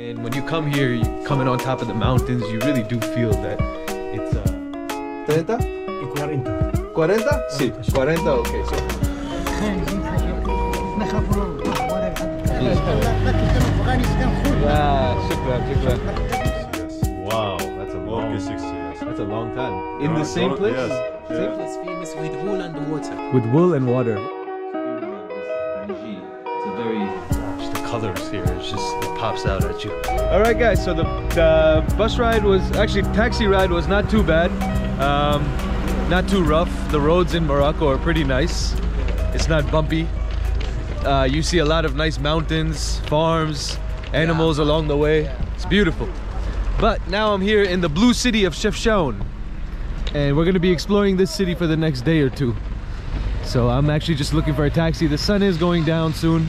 And when you come here, you coming on top of the mountains, you really do feel that it's uh 30? Y 40. 40? Sí, 40, okay. So yeah, shukran, shukran. Wow, that's a long, 60 yes. that's a long time. In the same place? yes, Same place? Famous with wool and water. With wool and water. Here it's just it pops out at you. All right, guys. So the the bus ride was actually taxi ride was not too bad, um, not too rough. The roads in Morocco are pretty nice. It's not bumpy. Uh, you see a lot of nice mountains, farms, animals along the way. It's beautiful. But now I'm here in the blue city of Chefchaouen, and we're gonna be exploring this city for the next day or two. So I'm actually just looking for a taxi. The sun is going down soon.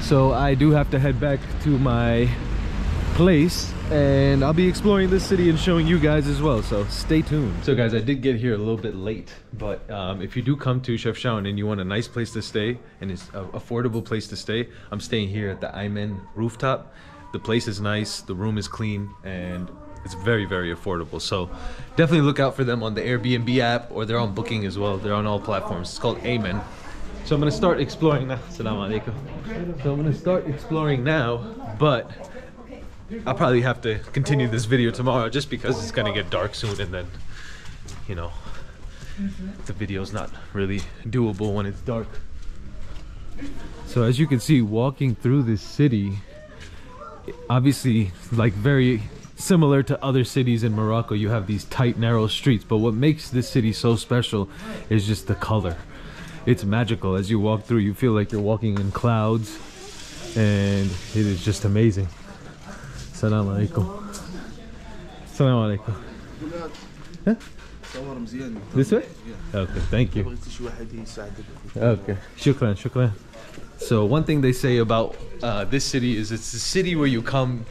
So I do have to head back to my place and I'll be exploring this city and showing you guys as well. So stay tuned. So guys, I did get here a little bit late, but um, if you do come to Chef Chefchaouen and you want a nice place to stay and it's an affordable place to stay, I'm staying here at the Ayman rooftop. The place is nice, the room is clean, and it's very, very affordable. So definitely look out for them on the Airbnb app or they're on booking as well. They're on all platforms. It's called Amen. So I'm gonna start exploring now. Assalamu alaikum. So I'm gonna start exploring now, but I'll probably have to continue this video tomorrow just because it's gonna get dark soon and then, you know, the video's not really doable when it's dark. So as you can see, walking through this city, obviously like very similar to other cities in Morocco you have these tight narrow streets but what makes this city so special is just the color it's magical as you walk through you feel like you're walking in clouds and it is just amazing Salam alaikum Salam alaikum Huh? This way? Okay, thank you. Okay, shukran, shukran. So one thing they say about uh, this city is it's a city where you come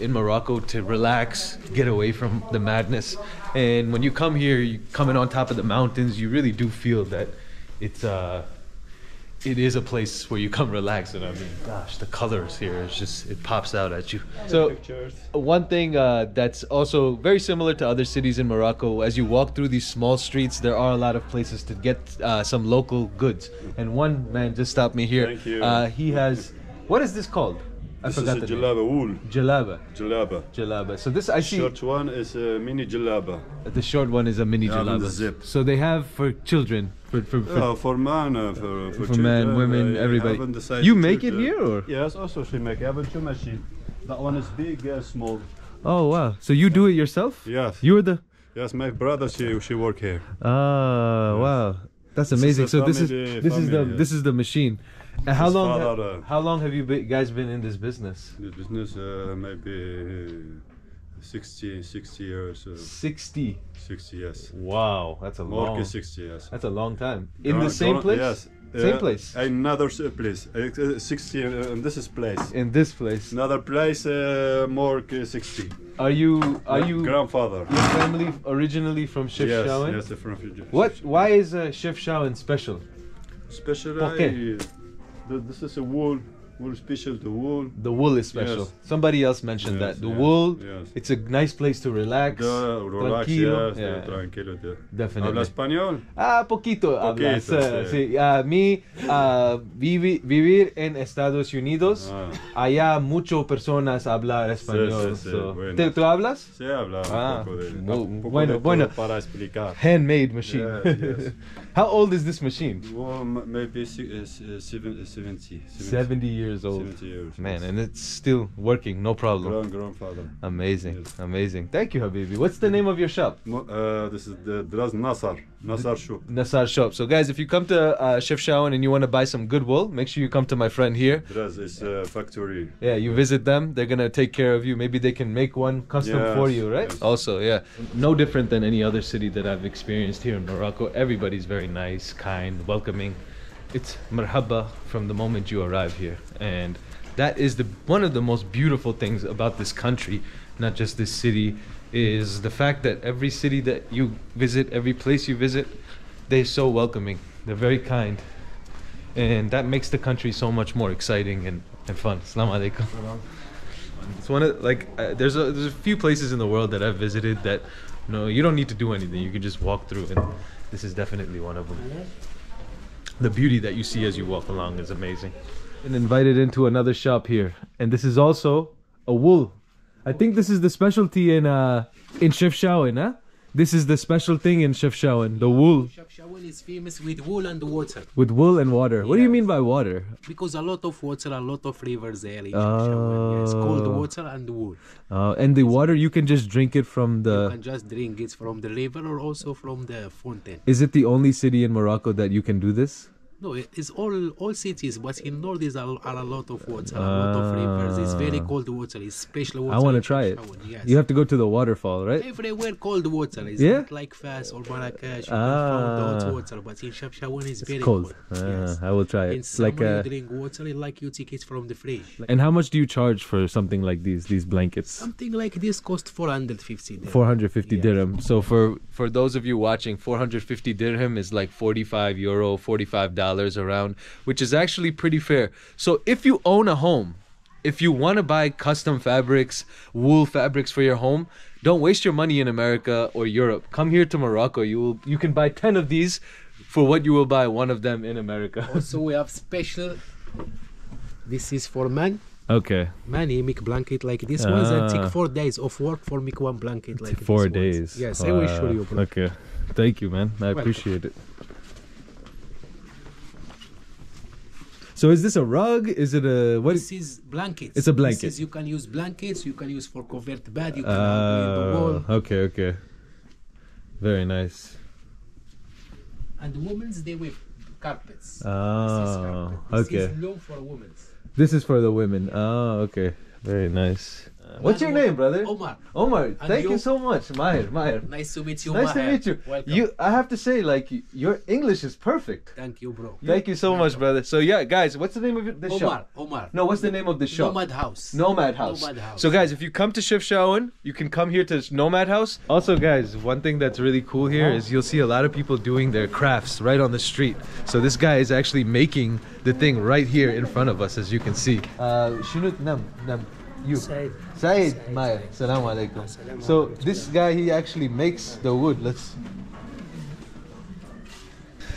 in Morocco to relax, get away from the madness. And when you come here, you coming on top of the mountains, you really do feel that it's uh, it is a place where you come relax. And I mean, gosh, the colors here is just it pops out at you. So one thing uh, that's also very similar to other cities in Morocco, as you walk through these small streets, there are a lot of places to get uh, some local goods. And one man just stopped me here. Thank you. Uh, he has, what is this called? I This is forgot a the name. jalaba wool. Jalaba. Jalaba. Jalaba. So this I see. Short one is a mini jalaba. The short one is a mini Yeah, jalaba. zip. So they have for children, for for, for, for man, uh, for, for, for men, women, I everybody. You make it uh, here, or? Yes, also she make. I have two machine. That one is big, uh, small. Oh wow! So you do it yourself? Yes. You're the. Yes, my brother, she she work here. Ah wow, that's amazing. so this is family- this is the family, this is the machine. And how His long father, ha- uh, how long have you be, guys been in this business? This business uh, maybe 60, 60 years. Uh, Sixty. 60 yes. Wow, that's a More long. than 60 yes. That's a long time. In Gro- the same gro- place. Yes. Same Uh, place. Another s- place. Uh, uh, 60 uh, and this is place. In this place. Another place uh, more uh, 60. Are you are you grandfather? your family originally from Yes, Chefchaouen? yes, from. What? Why is uh, Chefchaouen special? Special. Uh, th- This is a wool. Wool special to wool. The wool is special. Yes. Somebody else mentioned Yes, that. The yes, wool, it's a nice place to relax. The relax, tranquilo. Yeah. the tranquilo. the- Definitely. Habla español? Ah, poquito, hablas. Eh, sí. sí. A mí, ah, vivi- vivir en Estados Unidos, Ah. allá muchas personas hablar español. sí, so- bueno. ¿Te- ¿Tú hablas? Sí, habla Ah, un poco de, mu- un poco bueno, de bueno. para explicar. Handmade machine. Yes, yes. How old is this machine? Well, m- maybe si- uh, s- uh, seven- uh, 70, 70 years old. 70 years. Man, and it's still working, no problem. Grand grandfather. Amazing, Yes. amazing. Thank you, Habibi. What's the name of your shop? Uh, this is the Draz Nasar. Nasar shop. Nassar shop. So, guys, if you come to uh, Chefchaouen and you want to buy some good wool, make sure you come to my friend here. Draz is uh, factory. Yeah, you visit them. They're gonna take care of you. Maybe they can make one custom for you, right? yes. Also, yeah. No different than any other city that I've experienced here in Morocco. Everybody's very nice, kind, welcoming. It's marhaba from the moment you arrive here, and that is the one of the most beautiful things about this country, not just this city, is the fact that every city that you visit, every place you visit, they're so welcoming. They're very kind, and that makes the country so much more exciting and, and fun. Assalamu alaikum. It's one of like uh, there's a there's a few places in the world that I've visited that you know you don't need to do anything. You can just walk through, and this is definitely one of them. The beauty that you see as you walk along is amazing. And invited into another shop here, and this is also a wool. I think this is the specialty in uh in Chefchaouen, huh? This is the special thing in Chefchaouen, the wool Chefchaouen is famous with wool and water with wool and water. What do you mean by water? because a lot of water, a lot of rivers there in Chefchaouen. Yes, cold Oh. water and wool. Uh, and the water you can just drink it from the... You can just drink it from the river or also from the fountain. Is it the only city in Morocco that you can do this? No, it's all all cities, but in north is a, are a lot of water, a lot of rivers. It's very Ah. cold water. It's special water. I want to try it. Yes. You have to go to the waterfall, right? Everywhere cold water. It's Yeah? not like Fas or Marrakesh. You Ah. hot water, but in Chefchaouen it's very Cold. cold. Ah, yes. I will try it. In It's summer like uh, you drink water it's like you take it from the fridge. And how much do you charge for something like these these blankets? Something like this cost 450 dirham. 450 Yeah. dirham. So for for those of you watching, 450 dirham is like 45 euro, 45 dollars around, which is actually pretty fair. So if you own a home, if you want to buy custom fabrics, wool fabrics for your home, don't waste your money in America or Europe. Come here to Morocco. You will you can buy 10 of these for what you will buy one of them in America. Also we have special this is for men. okay. Man he make blanket like this ones and Ah. take four days of work for make one blanket like Four this ones. days. Yes, I will show you. Bro. Okay. Thank you, man. I appreciate it. So is this a rug? Is it a what? This is blankets. It's a blanket. This is, you can use blankets. You can use for covert bed. You can in the wall. Uh, okay, okay. Very nice. And women's they wear carpets. This is Oh, carpet. This okay. is low for women's. This is for the women. Oh, okay. Very nice. Uh, what's your name, brother? Omar. Omar. Thank you you? so much, Mahir. Mahir. Nice to meet you. Nice to meet you. Welcome. You, I have to say, like, your English is perfect. Thank you, bro. Thank you so much, brother. So yeah, guys, what's the name of it- this Omar. Omar. No, what's the name of the shop? Nomad House. Nomad House. Nomad House. So guys, if you come to Chefchaouen, you can come here to Nomad House. Also guys, one thing that's really cool here is you'll see a lot of people doing their crafts right on the street. So this guy is actually making the thing right here in front of us as you can see. Uh Shunut Nam Nam you. Said. Saeed Maya. Salam alaikum. So this guy he actually makes the wood. Let's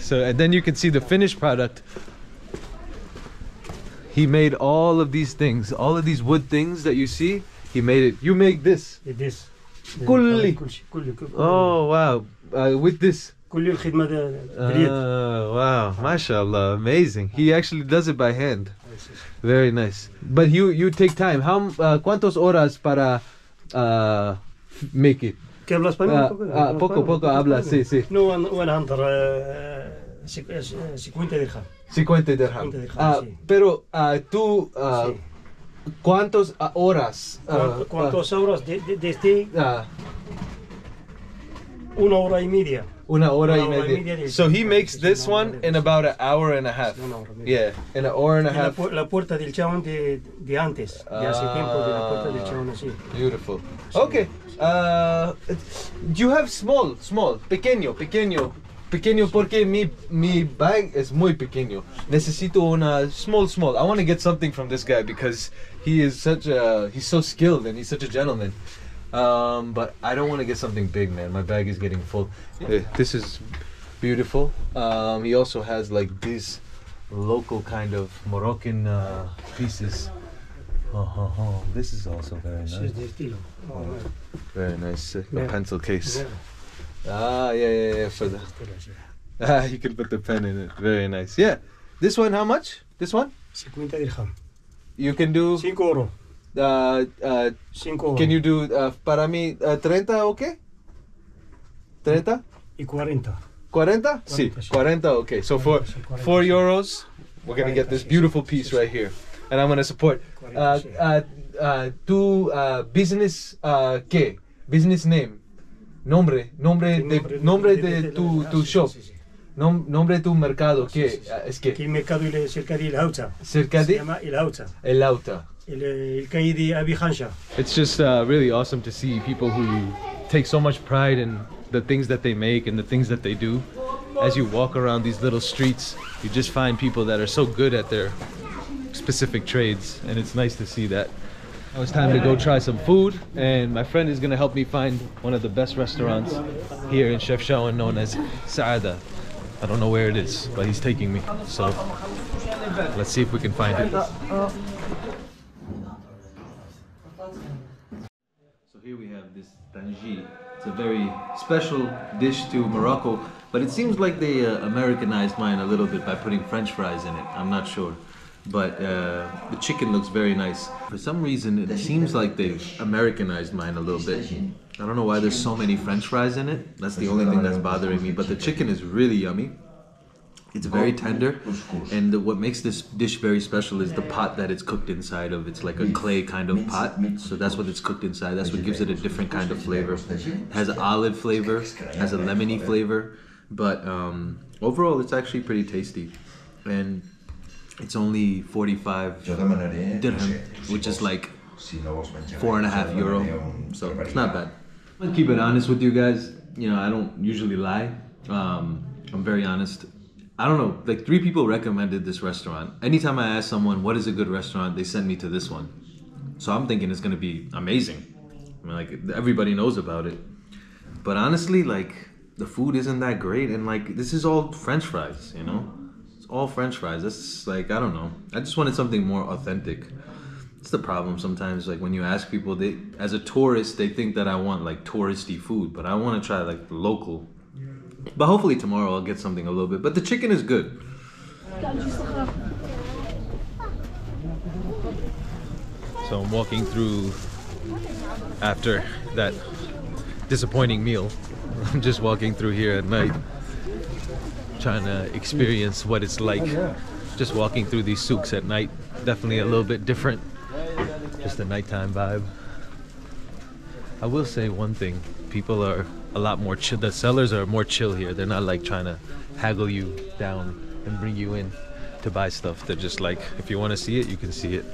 So and then you can see the finished product. He made all of these things, all of these wood things that you see. He made it. You make this. this كلي. كل شيء كل كل Oh wow! Uh, with this. كل الخدمة ده باليد Oh wow! MashaAllah, amazing. He actually does it by hand. Very nice. But you you take time. How uh, cuántos horas para uh, make it? ¿Qué hablas Ah, ah, poco, poco habla, sí, sí. No, one, 100 uh, sec- uh, 50 dirham. 50 dirham. 50 dirham, Ah, sí. pero tú Sí. cuántos horas? ah, ¿Cuánto- ¿Cuántas horas? De- de- desde una hora y media. Una hora y Una hora y media. media So he makes this one in about an hour and a half. Una hora y media. Yeah, in an hour and a Y La, half. la puerta del chabón de, de antes, de hace tiempo, de la puerta del Ah. chabón así. Beautiful. Okay. Uh, you have small, small, pequeño, pequeño, pequeño porque mi mi bag es muy pequeño. Necesito una small, small. I want to get something from this guy because he is such a he's so skilled and he's such a gentleman. Um, but I don't want to get something big, man. My bag is getting full. This is beautiful. Um, he also has like these local kind of Moroccan uh, pieces. Oh, oh, oh. This is also very nice. es de estilo. Oh, Very nice. uh, Yeah. A pencil case. yeah. Ah, yeah, yeah, yeah. For the ah, you can put the pen in it. Very nice. Yeah. This one, how much? This one? 50 dirham. You can do. 5 euros. Uh, uh, 5 euros. can you do uh, para mí uh, 30, okay? 30? Y 40. 40? Sí, 40, sí. 40, okay. So for 40, sí, 40, 4 euros, we're gonna get this beautiful piece right here. And I'm gonna support. 40, Uh, uh, uh, tu uh, business, uh, ¿qué? Business name. Nombre, nombre de, nombre de tu, tu shop. sí, sí. Nom- nombre de tu mercado, ¿qué? sí, sí. Ah, Es Aquí que el mercado il- cerca de El Hauta. cerca Se llama El Hauta. El Auta. El, el calle de Abi Hansha. It's just uh, really awesome to see people who take so much pride in the things that they make and the things that they do. As you walk around these little streets, you just find people that are so good at their specific trades, and it's nice to see that. Now it's time to go try some food, and my friend is gonna help me find one of the best restaurants here in Chefchaouen known as Saada. I don't know where it is, but he's taking me. So let's see if we can find it. So here we have this tangi. It's a very special dish to Morocco, but it seems like they uh, Americanized mine a little bit by putting French fries in it. I'm not sure. But uh, the chicken looks very nice. For some reason, it seems like they've Americanized mine a little bit. I don't know why there's so many French fries in it. That's the only thing that's bothering me. But the chicken is really yummy. It's very tender, and what makes this dish very special is the pot that it's cooked inside of. It's like a clay kind of pot, so that's what it's cooked inside. That's what gives it a different kind of flavor. It has olive flavor, has a lemony flavor, but um, overall, it's actually pretty tasty. And it's only 45 dirham, which is like four and a half euro. So it's not bad. I'm keep it honest with you guys. You know, I don't usually lie. Um, I'm very honest. I don't know, like three people recommended this restaurant. Anytime I ask someone what is a good restaurant, they send me to this one. So I'm thinking it's gonna be amazing. I mean, like everybody knows about it. But honestly, like the food isn't that great, and like this is all French fries, you know. All French fries. That's like I don't know. I just wanted something more authentic. It's the problem sometimes. Like when you ask people, they as a tourist, they think that I want like touristy food, but I want to try like local. But hopefully tomorrow I'll get something a little bit. But the chicken is good. So I'm walking through after that disappointing meal. I'm just walking through here at night, trying to experience what it's like. Oh, just walking through these souks at night. Definitely a little bit different. Just a nighttime vibe. I will say one thing: people are a lot more chill. The sellers are more chill here. They're not like trying to haggle you down and bring you in to buy stuff. They're just like, if you want to see it, you can see it,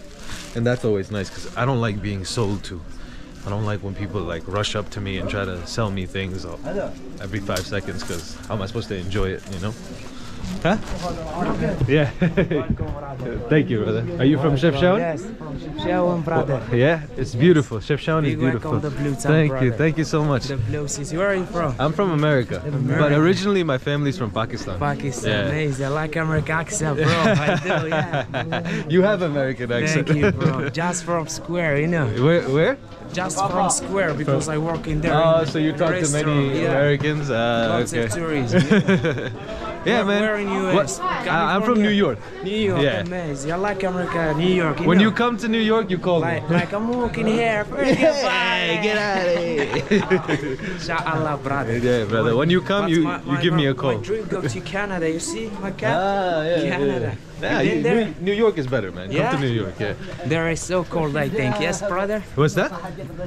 and that's always nice because I don't like being sold to. I don't like when people like rush up to me and try to sell me things every five seconds because how am I supposed to enjoy it, you know? Huh? Yeah. Thank you, brother. Are you from Chefchaouen? Yes, from Chefchaouen, brother. Yeah, it's beautiful. Chefchaouen is beautiful. welcome to Blue Town, Thank you, thank you so much. The blue seas. Where are you from? I'm from America, but originally my family's from Pakistan. Pakistan. Yeah. Amazing. I like American accent, bro. I do, yeah. You have American accent. Thank you, bro. Just from Square, you know. Where? Where? Just from Square because I work in there. Oh, in so you talk to many yeah. Americans? Uh, Lots okay. of tourism. yeah. Yeah, Where- man. where in US? I'm from New York. New York, Yeah. amazing. I like America, New York. You When know. you come to New York, you call like, me. like I'm walking here. Hey, get out of here. Inshallah, brother. Yeah, brother. When you come, But you my- you my- give me a call. My dream go to Canada. You see my cat? Ah, yeah, yeah, Canada. yeah. You you-? New, New York is better, man. Yeah? Come to New York, yeah. There is so cold, I think. Yes, brother. What's that?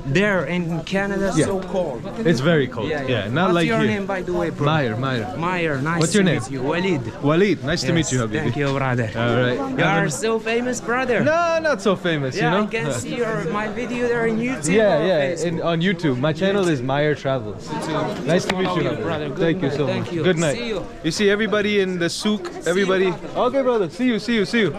There in Canada, Yeah. so cold. It's very cold. Yeah, yeah, not What's like your here. name, by the way, bro? Myer, Myer. Myer. Nice What's to your meet name? you. Walid. Walid, nice to meet you, Habibi. Thank you, brother. All right. You are so famous, brother. No, not so famous, yeah, you know? I can see your my video there on YouTube. Yeah, yeah, in, on YouTube. My channel is Myer Travels. Nice to meet you, brother. Good Thank you so Thank much. you. Good night. See you. You see everybody in the souk, everybody. Okay, brother. See you, see you, see you.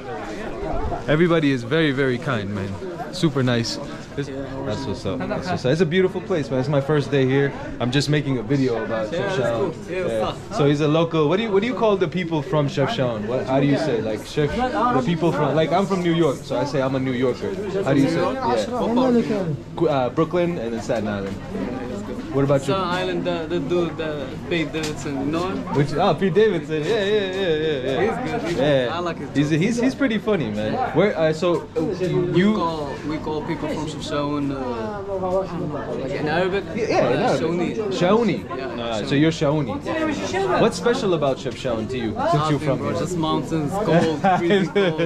Everybody is very, very kind, man. Super nice. This- that's what's up. That's what's up. It's a beautiful place, man. It's my first day here. I'm just making a video about Chefchaouen. Yeah. So he's a local. What do you what do you call the people from Chefchaouen? What how do you say like Chef the people from like I'm from New York, so I say I'm a New Yorker. How do you say? Yeah. Uh, Brooklyn and then Staten Island. What about you? Staten Island, the, the dude, the Pete Davidson, you know him? Which oh Pete Davidson, yeah, yeah, yeah, yeah, yeah. He's good, he's yeah. good. I like his He's he's he's pretty funny, man. Where uh, so uh, We you call, we call people from Chefchaouen, uh, like in Arabic, yeah, uh, no, Shawnee. Shawnee. Yeah, Uh, so you're Shawnee. What's special about Chefchaouen to you since you're from bro, here? just mountains, cold, freezing cold.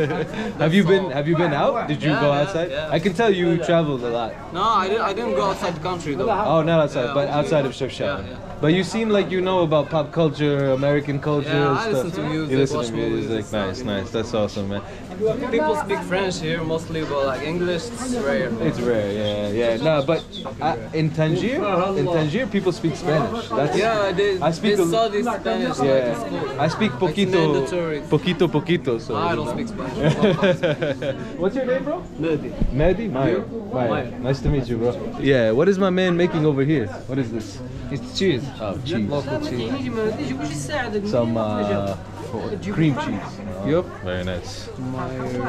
have you been. Have you been out? Did you go outside? I can tell you traveled a lot. No, I didn't, I didn't go outside the country though. Oh, not outside, but outside of Chefchaouen. Yeah, yeah. But you seem like you know about pop culture, American culture, Yeah, and I stuff. listen to music, You listen to music. Nice, nice. That's awesome, man. People speak French here mostly, but like English, it's rare. It's rare, yeah, yeah. No, but uh, in Tangier, in Tangier, people speak Spanish. That's Yeah, they, I speak they a- study Spanish like school. yeah. I speak poquito, mandatory. poquito, poquito. So I don't speak Spanish. What's your name, bro? Mehdi. Mehdi? Mayo. Mayo. Mayo. Nice to meet you, bro. Yeah, what is my man making over here? What is this? It's cheese. Oh, cheese. Local cheese. Some uh, for cream cheese. Yep. Very nice.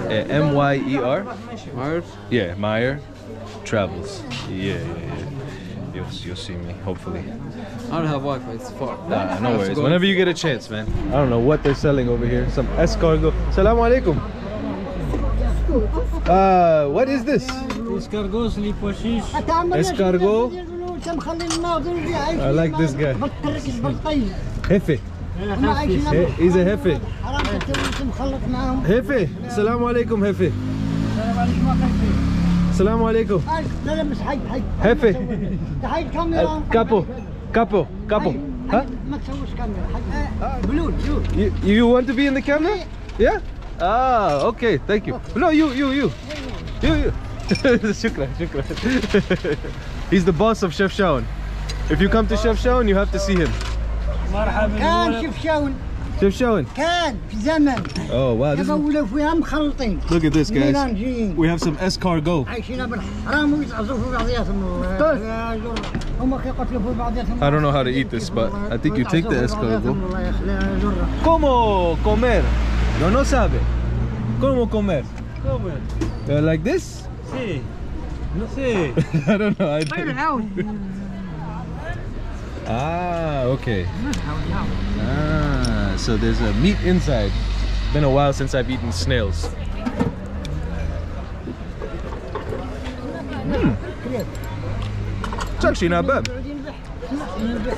Eh, M Y E R. Myers. Yeah, Myer Travels. Yeah, yeah, yeah. You'll, you'll see me, hopefully. I don't have Wi-Fi, it's far. Nah, no worries. Whenever you get a chance, man. I don't know what they're selling over here. Some escargot. Salaam alaikum. Uh, what is this? Escargot, Escargot. I like this guy. Hefe. اذا هفي هفي السلام عليكم هفي السلام عليكم هفي السلام عليكم لا لا مش حي حي هفي حي الكاميرا كابو كابو كابو ها ما تسويش كاميرا حي بلول بلول you want to be in the camera yeah ah okay thank you no you you you you you شكرا شكرا he's the boss of Chefchaouen if you come to Chefchaouen you have to see him كان شوف شاون Chef Shawn. كان في زمان Oh, wow. This دابا is, ولاو فيها مخلطين look at this, من ايران guys. جايين We have some escargot. عايشين بالحرام ويتعزوا في بعضياتهم يا جر. هما كيقتلوا في بعضياتهم I don't know how to eat this, but I think you take the ويتعزوا في escargot. بعضياتهم الله يخلي يا جرة. ¿Cómo comer? No, no sabe. ¿Cómo comer? Uh, like this? Sí. No sé. I don't know. I غير العود Ah, okay. Ah, so there's a meat inside. Been a while since I've eaten snails. Mm. It's actually not bad.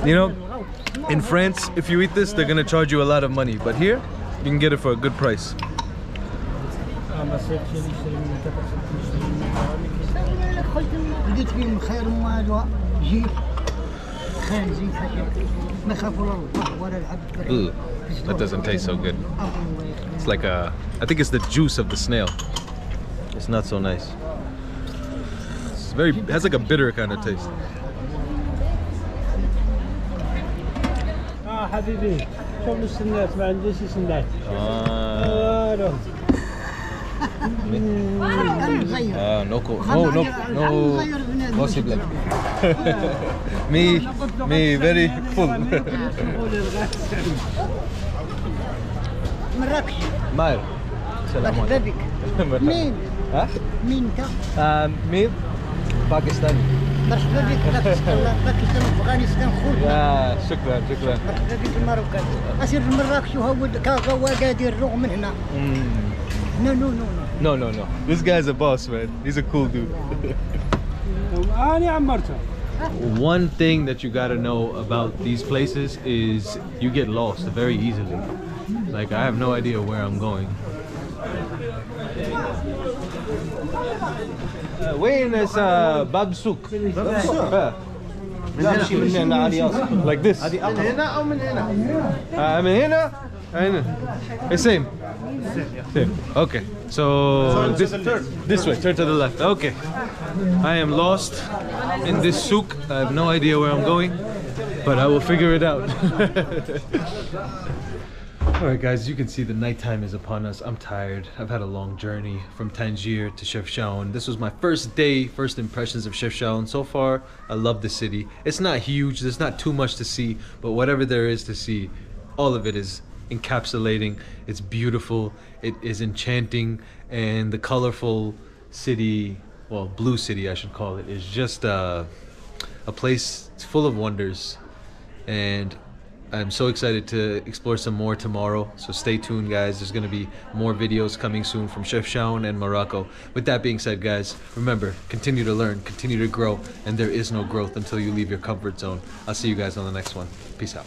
You know, in France, if you eat this, they're gonna charge you a lot of money. But here, you can get it for a good price. لقيت فيهم خير والو جيت خان زيت حاجة ما خافوا لا الله ولا العبد Ugh, that doesn't taste so good. It's like a, I think it's the juice of the snail. It's not so nice. It's very, it has like a bitter kind of taste. اه حبيبي شوف السنات ما عنديش سنات Ah, والو كان مزير ah, no, co- no, no, no, possible. me, me, very full. مراكش Mair. مرحبا بك مين Huh? مين انت Um, me, Pakistani. مرحبا بك باكستان باكستان افغانستان خوت Yeah, shukran, shukran. مرحبا بك الماروكان اسير مراكش وهو كاكا وقادر الرغم من هنا Mm. نو نو نو نو No, no, no. This guy's a boss, man. He's a cool dude. اني عمرته One thing that you gotta know about these places is you get lost very easily. Like I have no idea where I'm going. Uh, وين is uh, باب سوق؟ آه. Like this. من هنا أو من هنا؟ من هنا Aynen. The same? Same, yeah. Same. Okay. So, this, this way, turn to the left. Okay. I am lost in this souk. I have no idea where I'm going, but I will figure it out. Alright guys, you can see the nighttime is upon us. I'm tired. I've had a long journey from Tangier to Chefchaouen. This was my first day, first impressions of Chefchaouen. So far, I love the city. It's not huge, there's not too much to see, but whatever there is to see, all of it is encapsulating. It's beautiful, it is enchanting, and the colorful city, well, blue city, I should call it, is just uh, a place full of wonders. And I'm so excited to explore some more tomorrow. So stay tuned, guys. There's going to be more videos coming soon from Chefchaouen and Morocco. With that being said, guys, remember continue to learn, continue to grow, and there is no growth until you leave your comfort zone. I'll see you guys on the next one. Peace out.